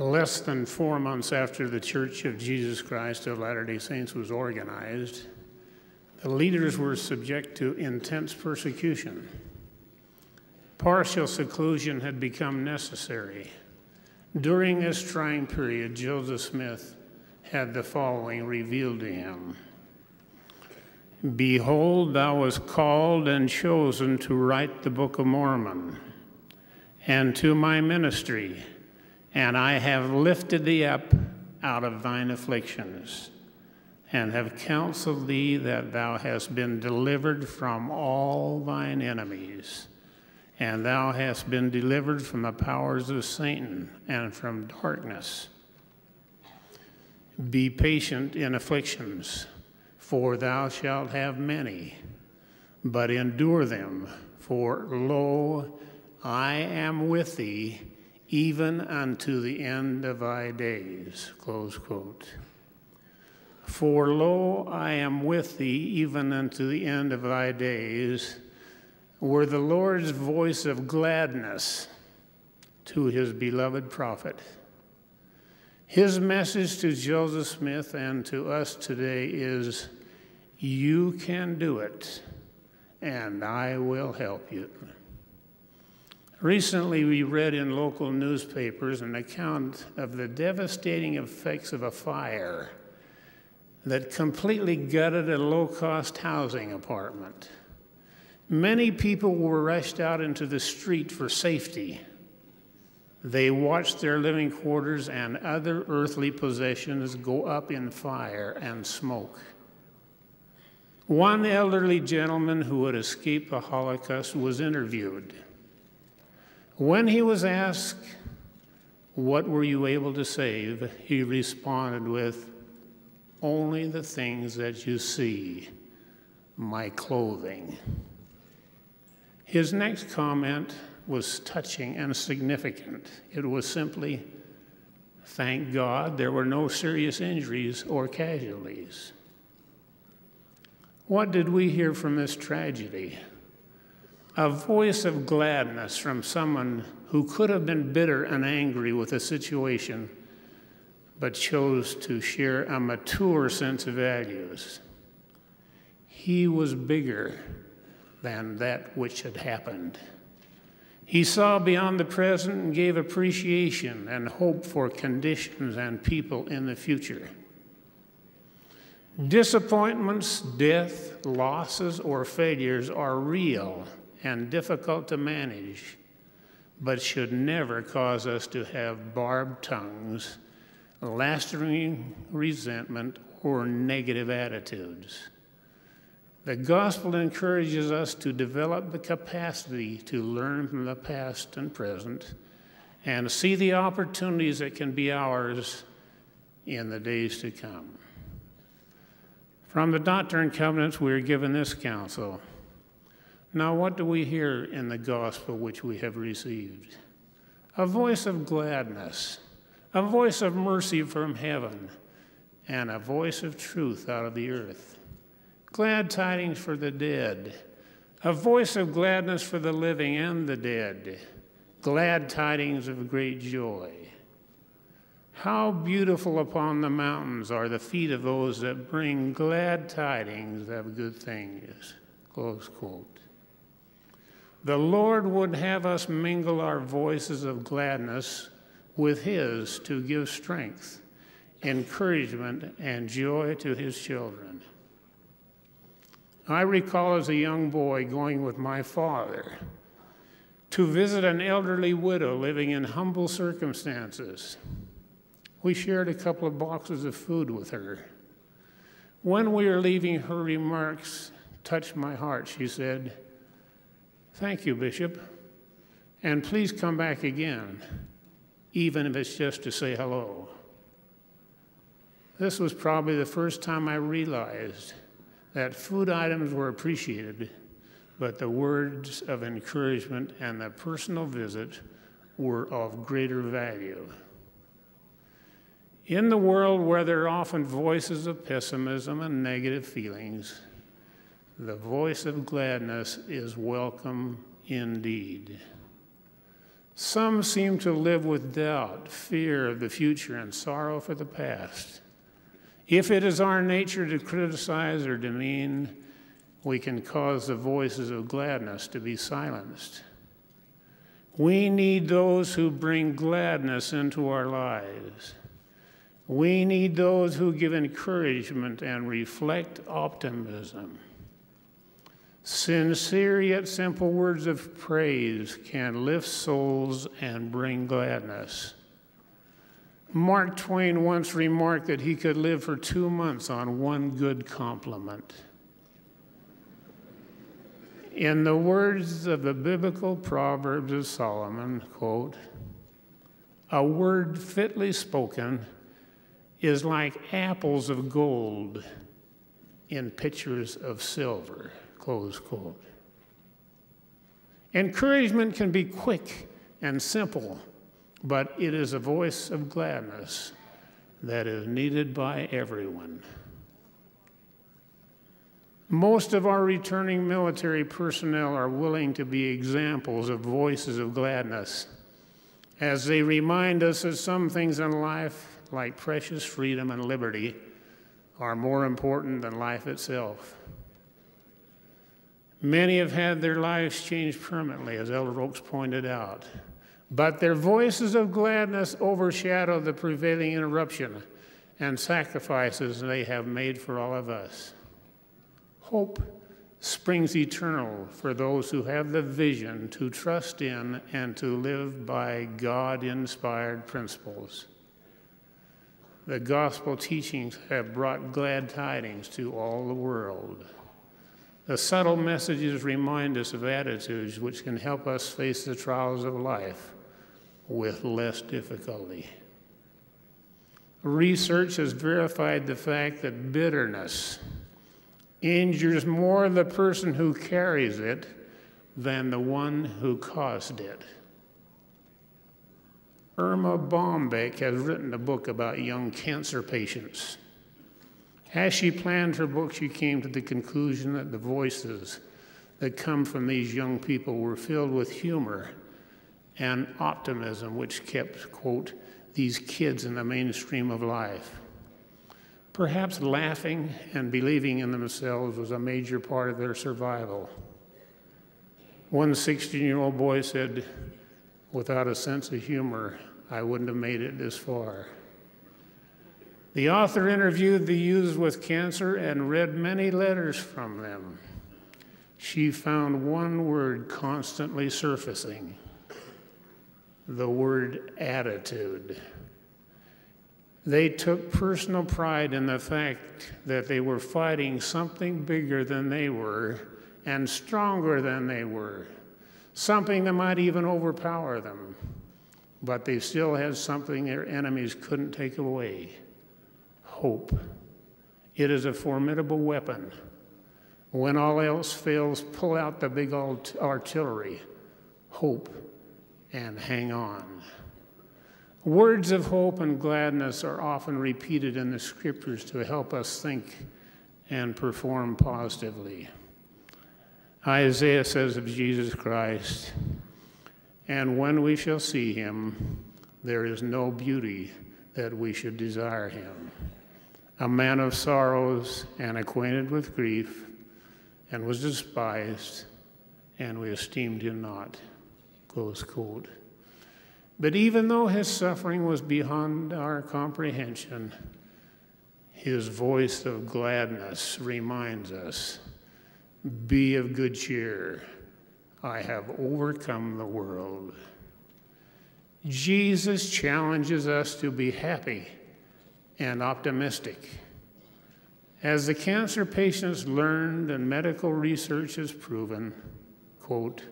Less than four months after the Church of Jesus Christ of Latter day Saints was organized, the leaders were subject to intense persecution. Partial seclusion had become necessary. During this trying period, Joseph Smith had the following revealed to him Behold, thou wast called and chosen to write the Book of Mormon, and to my ministry, and I have lifted thee up out of thine afflictions, and have counseled thee that thou hast been delivered from all thine enemies and thou hast been delivered from the powers of Satan and from darkness. Be patient in afflictions, for thou shalt have many, but endure them, for lo, I am with thee even unto the end of thy days. Close quote. For lo, I am with thee even unto the end of thy days were the Lord's voice of gladness to his beloved prophet. His message to Joseph Smith and to us today is You can do it, and I will help you. Recently, we read in local newspapers an account of the devastating effects of a fire that completely gutted a low cost housing apartment. Many people were rushed out into the street for safety. They watched their living quarters and other earthly possessions go up in fire and smoke. One elderly gentleman who had escaped the Holocaust was interviewed. When he was asked, What were you able to save? he responded with, Only the things that you see, my clothing. His next comment was touching and significant. It was simply, Thank God there were no serious injuries or casualties. What did we hear from this tragedy? A voice of gladness from someone who could have been bitter and angry with the situation, but chose to share a mature sense of values. He was bigger than that which had happened. He saw beyond the present and gave appreciation and hope for conditions and people in the future. Disappointments, death, losses, or failures are real and difficult to manage, but should never cause us to have barbed tongues, lasting resentment, or negative attitudes. The gospel encourages us to develop the capacity to learn from the past and present and see the opportunities that can be ours in the days to come. From the Doctrine and Covenants, we are given this counsel. Now, what do we hear in the gospel which we have received? A voice of gladness, a voice of mercy from heaven, and a voice of truth out of the earth glad tidings for the dead, a voice of gladness for the living and the dead, glad tidings of great joy. How beautiful upon the mountains are the feet of those that bring glad tidings of good things. Close quote. The Lord would have us mingle our voices of gladness with His to give strength, encouragement, and joy to His children. I recall as a young boy going with my father to visit an elderly widow living in humble circumstances. We shared a couple of boxes of food with her. When we were leaving, her remarks touched my heart. She said, Thank you, Bishop, and please come back again, even if it's just to say hello. This was probably the first time I realized that food items were appreciated, but the words of encouragement and the personal visit were of greater value. In the world where there are often voices of pessimism and negative feelings, the voice of gladness is welcome indeed. Some seem to live with doubt, fear of the future, and sorrow for the past. If it is our nature to criticize or demean, we can cause the voices of gladness to be silenced. We need those who bring gladness into our lives. We need those who give encouragement and reflect optimism. Sincere yet simple words of praise can lift souls and bring gladness. Mark Twain once remarked that he could live for two months on one good compliment. In the words of the biblical Proverbs of Solomon, quote, a word fitly spoken is like apples of gold in pitchers of silver, close quote. Encouragement can be quick and simple, but it is a voice of gladness that is needed by everyone. Most of our returning military personnel are willing to be examples of voices of gladness as they remind us that some things in life, like precious freedom and liberty, are more important than life itself. Many have had their lives changed permanently, as Elder Oaks pointed out, but their voices of gladness overshadow the prevailing interruption and sacrifices they have made for all of us. Hope springs eternal for those who have the vision to trust in and to live by God inspired principles. The gospel teachings have brought glad tidings to all the world. The subtle messages remind us of attitudes which can help us face the trials of life with less difficulty. Research has verified the fact that bitterness, injures more the person who carries it than the one who caused it. Erma Bombeck has written a book about young cancer patients. As she planned her book, she came to the conclusion that the voices that come from these young people were filled with humor and optimism, which kept, quote, these kids in the mainstream of life. Perhaps laughing and believing in themselves was a major part of their survival. One 16 year old boy said, Without a sense of humor, I wouldn't have made it this far. The author interviewed the youths with cancer and read many letters from them. She found one word constantly surfacing the word attitude. They took personal pride in the fact that they were fighting something bigger than they were and stronger than they were, something that might even overpower them. But they still had something their enemies couldn't take away hope. It is a formidable weapon. When all else fails, pull out the big old artillery, hope, and hang on. Words of hope and gladness are often repeated in the scriptures to help us think and perform positively. Isaiah says of Jesus Christ, and when we shall see him, there is no beauty that we should desire him. A man of sorrows and acquainted with grief, and was despised, and we esteemed him not. Close quote. But even though his suffering was beyond our comprehension, his voice of gladness reminds us Be of good cheer. I have overcome the world. Jesus challenges us to be happy and optimistic. As the cancer patients learned and medical research has proven, quote,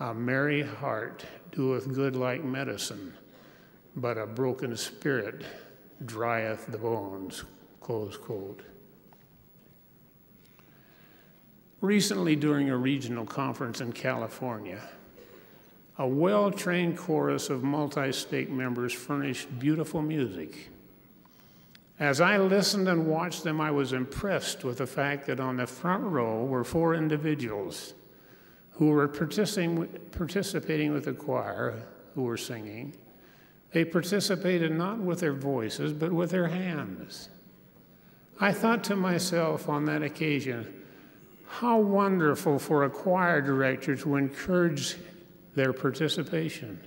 a merry heart doeth good like medicine, but a broken spirit drieth the bones. Close quote. Recently, during a regional conference in California, a well trained chorus of multi state members furnished beautiful music. As I listened and watched them, I was impressed with the fact that on the front row were four individuals who were participating with the choir who were singing, they participated not with their voices, but with their hands. I thought to myself on that occasion, how wonderful for a choir director to encourage their participation.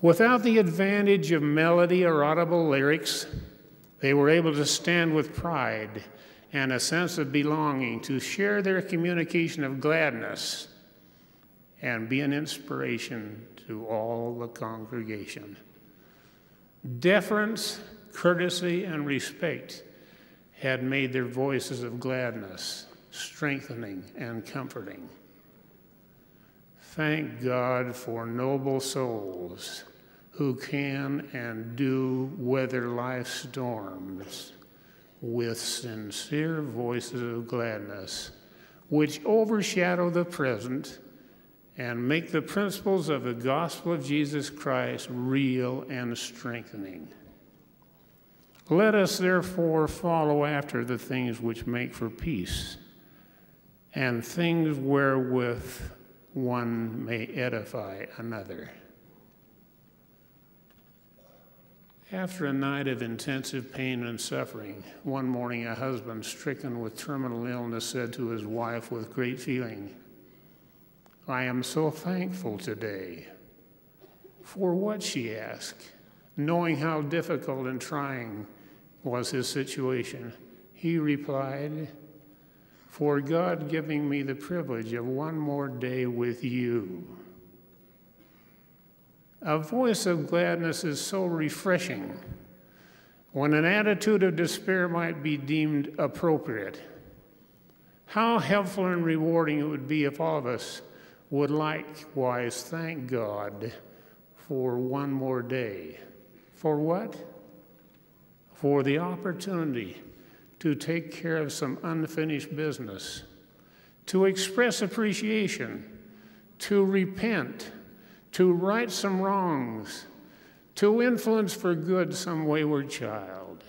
Without the advantage of melody or audible lyrics, they were able to stand with pride and a sense of belonging to share their communication of gladness and be an inspiration to all the congregation. Deference, courtesy, and respect had made their voices of gladness strengthening and comforting. Thank God for noble souls who can and do weather life's storms with sincere voices of gladness, which overshadow the present and make the principles of the gospel of Jesus Christ real and strengthening. Let us therefore follow after the things which make for peace and things wherewith one may edify another. After a night of intensive pain and suffering, one morning a husband stricken with terminal illness said to his wife with great feeling, I am so thankful today. For what, she asked, knowing how difficult and trying was his situation. He replied, For God giving me the privilege of one more day with you. A voice of gladness is so refreshing when an attitude of despair might be deemed appropriate. How helpful and rewarding it would be if all of us would likewise thank God for one more day. For what? For the opportunity to take care of some unfinished business, to express appreciation, to repent to right some wrongs, to influence for good some wayward child,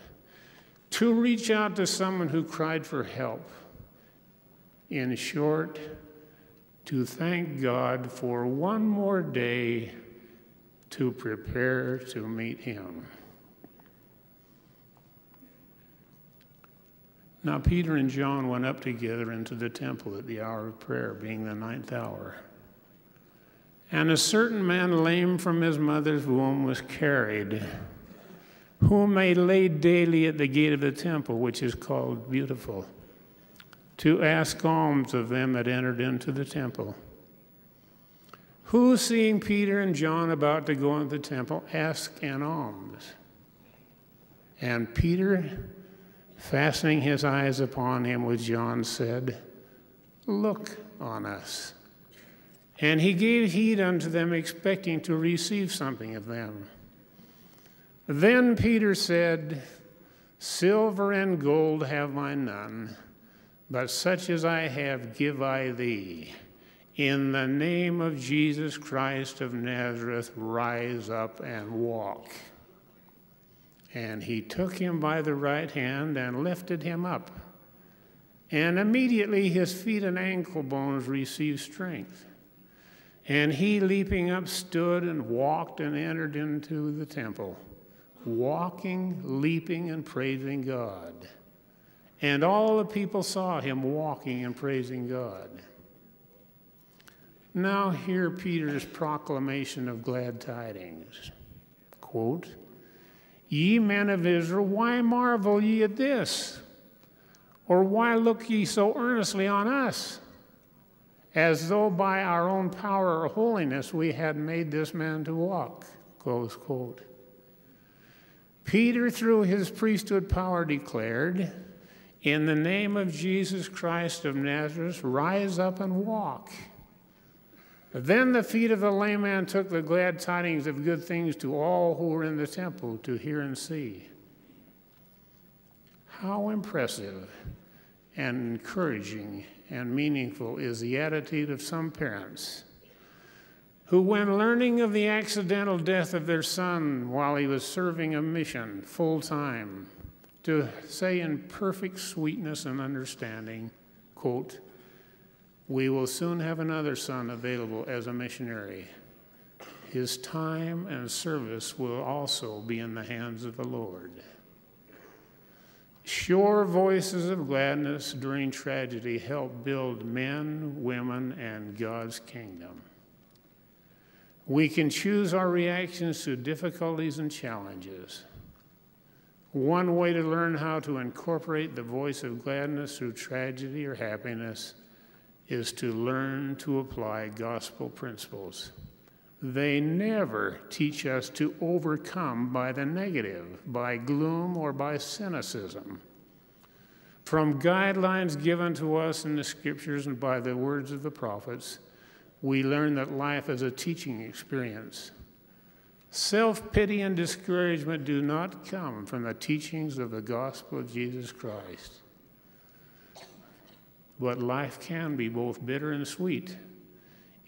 to reach out to someone who cried for help. In short, to thank God for one more day to prepare to meet Him. Now, Peter and John went up together into the temple at the hour of prayer, being the ninth hour. And a certain man, lame from his mother's womb, was carried, whom they laid daily at the gate of the temple, which is called Beautiful, to ask alms of them that entered into the temple. Who, seeing Peter and John about to go into the temple, asked an alms. And Peter, fastening his eyes upon him with John, said, Look on us. And he gave heed unto them, expecting to receive something of them. Then Peter said, Silver and gold have I none, but such as I have give I thee. In the name of Jesus Christ of Nazareth, rise up and walk. And he took him by the right hand and lifted him up. And immediately his feet and ankle bones received strength. And he, leaping up, stood and walked and entered into the temple, walking, leaping, and praising God. And all the people saw him walking and praising God. Now, hear Peter's proclamation of glad tidings. Quote, Ye men of Israel, why marvel ye at this? Or why look ye so earnestly on us? As though by our own power or holiness we had made this man to walk. Close quote. Peter, through his priesthood power, declared, In the name of Jesus Christ of Nazareth, rise up and walk. Then the feet of the lame man took the glad tidings of good things to all who were in the temple to hear and see. How impressive and encouraging and meaningful is the attitude of some parents who, when learning of the accidental death of their son while he was serving a mission full time, to say in perfect sweetness and understanding, quote, We will soon have another son available as a missionary. His time and service will also be in the hands of the Lord. Sure voices of gladness during tragedy help build men, women, and God's kingdom. We can choose our reactions to difficulties and challenges. One way to learn how to incorporate the voice of gladness through tragedy or happiness is to learn to apply gospel principles. They never teach us to overcome by the negative, by gloom, or by cynicism. From guidelines given to us in the scriptures and by the words of the prophets, we learn that life is a teaching experience. Self pity and discouragement do not come from the teachings of the gospel of Jesus Christ. But life can be both bitter and sweet.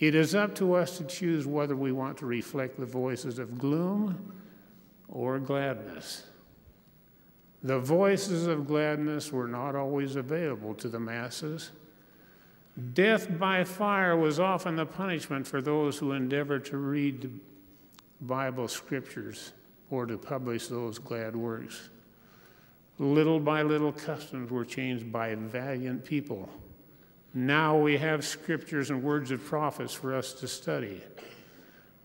It is up to us to choose whether we want to reflect the voices of gloom or gladness. The voices of gladness were not always available to the masses. Death by fire was often the punishment for those who endeavored to read the Bible scriptures or to publish those glad works. Little by little, customs were changed by valiant people. Now we have scriptures and words of prophets for us to study.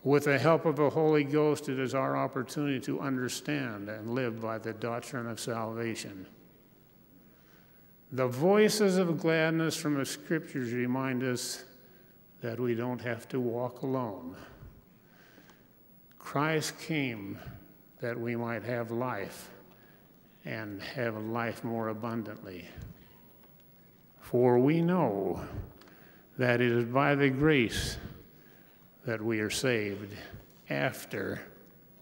With the help of the Holy Ghost, it is our opportunity to understand and live by the doctrine of salvation. The voices of gladness from the scriptures remind us that we don't have to walk alone. Christ came that we might have life and have life more abundantly. For we know that it is by the grace that we are saved after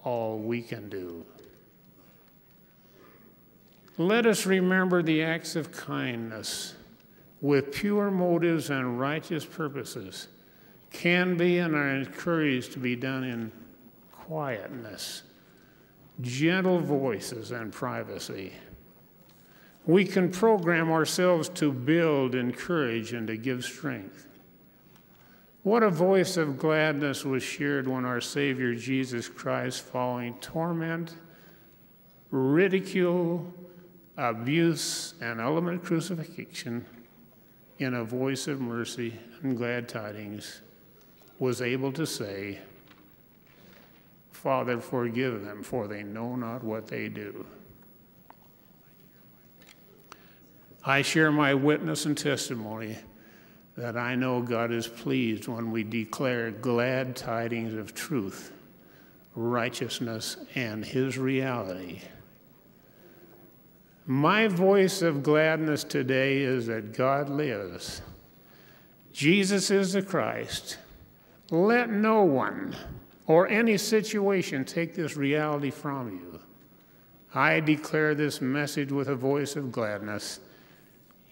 all we can do. Let us remember the acts of kindness with pure motives and righteous purposes can be and are encouraged to be done in quietness, gentle voices, and privacy. We can program ourselves to build, encourage, and to give strength. What a voice of gladness was shared when our Savior Jesus Christ, following torment, ridicule, abuse, and ultimate crucifixion, in a voice of mercy and glad tidings, was able to say, Father, forgive them, for they know not what they do. I share my witness and testimony that I know God is pleased when we declare glad tidings of truth, righteousness, and His reality. My voice of gladness today is that God lives. Jesus is the Christ. Let no one or any situation take this reality from you. I declare this message with a voice of gladness